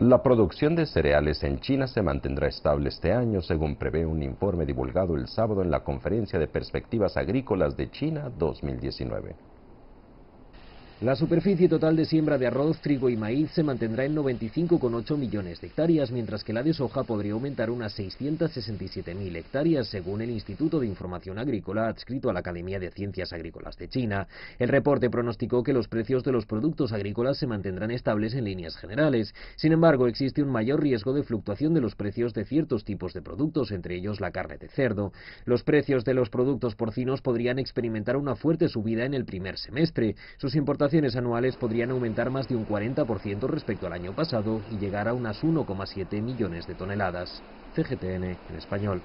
La producción de cereales en China se mantendrá estable este año, según prevé un informe divulgado el sábado en la Conferencia de Perspectivas Agrícolas de China 2019. La superficie total de siembra de arroz, trigo y maíz se mantendrá en 95,8 millones de hectáreas, mientras que la de soja podría aumentar unas 667.000 hectáreas, según el Instituto de Información Agrícola adscrito a la Academia de Ciencias Agrícolas de China. El reporte pronosticó que los precios de los productos agrícolas se mantendrán estables en líneas generales. Sin embargo, existe un mayor riesgo de fluctuación de los precios de ciertos tipos de productos, entre ellos la carne de cerdo. Los precios de los productos porcinos podrían experimentar una fuerte subida en el primer semestre. Sus importaciones anuales podrían aumentar más de un 40% respecto al año pasado y llegar a unas 1,7 millones de toneladas. CGTN en español.